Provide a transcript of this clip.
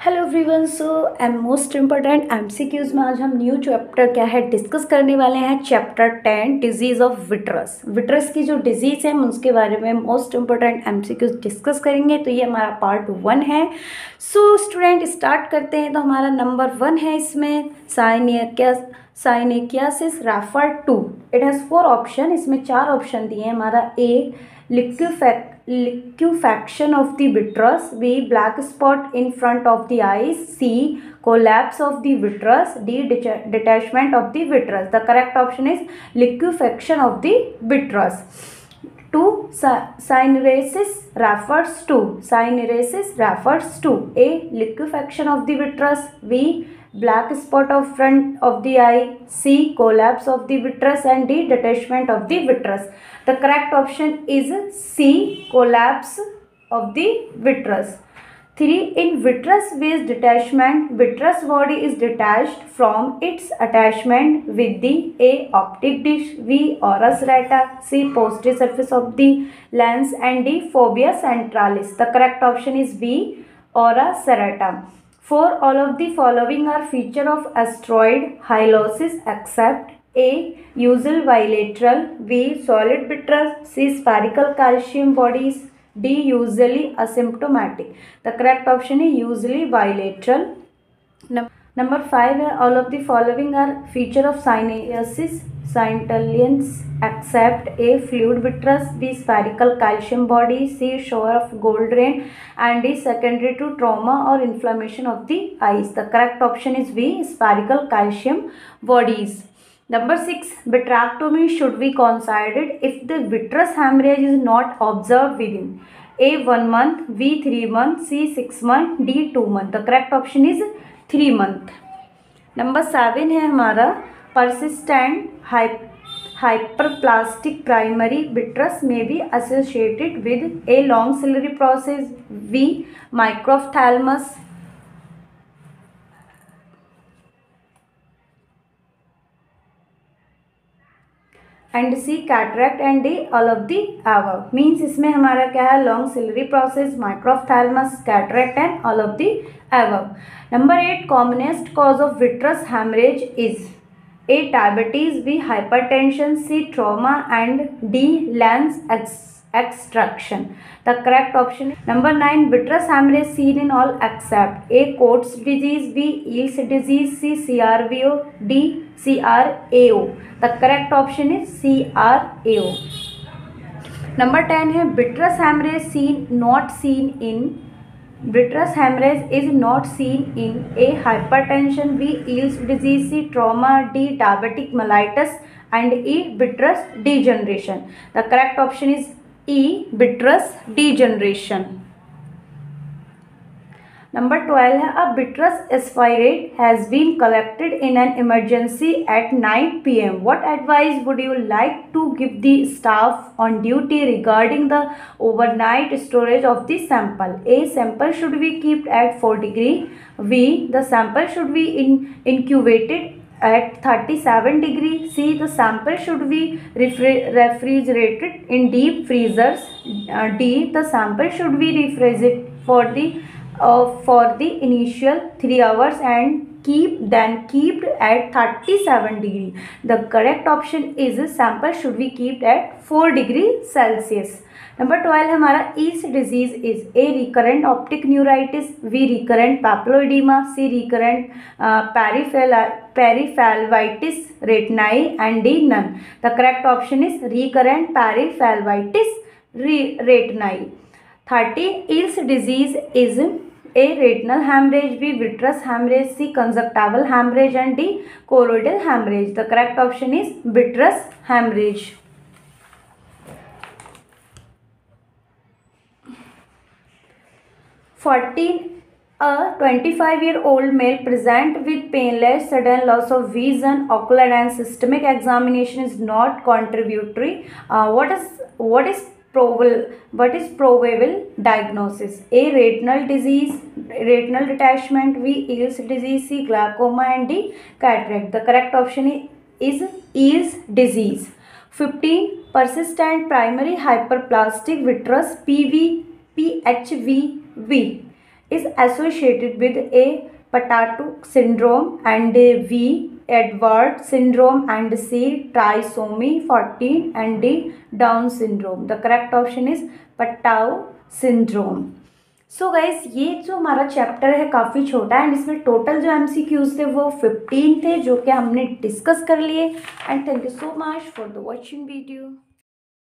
Hello everyone so am most important MCQs में आज हम न्यू चैप्टर क्या है डिस्कस करने वाले हैं chapter ten diseases of vitreous vitreous की जो डिज़ीज़ है हम उसके बारे में मोस्ट इम्पोर्टेंट एमसीक्यूज डिस्कस करेंगे तो ये हमारा पार्ट वन है. सो so, स्टूडेंट स्टार्ट करते हैं तो हमारा नंबर वन है इसमें साइनिया synchysis refer to it has four option इसमें चार ऑप्शन दिए हैं हमारा A liquefaction of the vitreous b black spot in front of the eyes c collapse of the vitreous d detachment of the vitreous. The correct option is liquefaction of the vitreous. 2 syneresis refers to syneresis refers to. A liquefaction of the vitreous v black spot of front of the eye, C collapse of the vitreous and D detachment of the vitreous. The correct option is C collapse of the vitreous. 3. In vitreous base detachment, vitreous body is detached from its attachment with the A. Optic disc, V. Ora serrata, C. Posterior surface of the lens and D. Fovea centralis. The correct option is V. Ora serrata. For all of the following are feature of asteroid hyalosis except A. Usual bilateral B. Solid vitreous C. Spherical calcium bodies D. Usually asymptomatic. The correct option is usually bilateral. Number 5 all of the following are feature of synchysis scintillans accept A. Fluid vitreous B. Spherical calcium body C. Shower of gold rain and D. Secondary to trauma or inflammation of the eyes. The correct option is B. Spherical calcium bodies. Number 6. Vitrectomy should be considered if the vitreous hemorrhage is not observed within A. 1 month B. 3 months C. 6 months D. 2 months. The correct option is three month number seven है हमारा persistent hyper hyperplastic primary vitreous में भी associated with A long ciliary process B microphthalmos and C cataract and D all of the above means इसमें हमारा क्या है? Long ciliary process microphthalmos cataract and all of the above number eight commonest cause of vitreous haemorrhage is A diabetes B hypertension C trauma and D lens Lens extraction. The correct option is number 9. Vitreous hemorrhage seen in all except A. Coats disease B. Eales disease C. CRVO D. CRAO. The correct option is CRAO. Number 10 है vitreous hemorrhage seen not seen in Vitreous hemorrhage is not seen in A. Hypertension B. Eales disease C. Trauma D. Diabetic mellitus and E. Vitreous degeneration. The correct option is E. Vitreous degeneration. Number 12 है a vitreous aspirate has been collected in an emergency at 9 pm. What advice would you like to give the staff on duty regarding the overnight storage of the sample? A. Sample should be kept at 4 degree. B. The sample should be in, incubated at 37 degree. C the sample should be refrigerated in deep freezers. Uh, d the sample should be refrigerated for the for the initial 3 hours and keep then keep at 37 degree. The correct option is sample should be keep at 4 degree celsius. Number 12 hamara Eales disease is a recurrent optic neuritis v recurrent papilloedema c recurrent uh, peripheral periphlebitis retinae and d none. The correct option is recurrent periphlebitis re retinae 30 Eales disease is a. Retinal hemorrhage B. Vitreous hemorrhage C. Conjunctival hemorrhage and D. Choroidal hemorrhage. The correct option is vitreous hemorrhage. Fourteen. A 25 year old male present with painless sudden loss of vision, ocular and systemic examination is not contributory. Uh, what is what is probable what is probable diagnosis a retinal disease retinal detachment b Eales disease c glaucoma and d cataract the correct option is Eales disease 15 persistent primary hyperplastic vitreous pv phvv is associated with A. Patau syndrome and V. Edward syndrome and C trisomy 14 and D Down syndrome the correct option is Patau syndrome so guys ये जो हमारा chapter है काफ़ी छोटा and इसमें total जो MCQs थे वो 15 थे, जो कि हमने डिस्कस कर लिए. And thank you so much for the watching video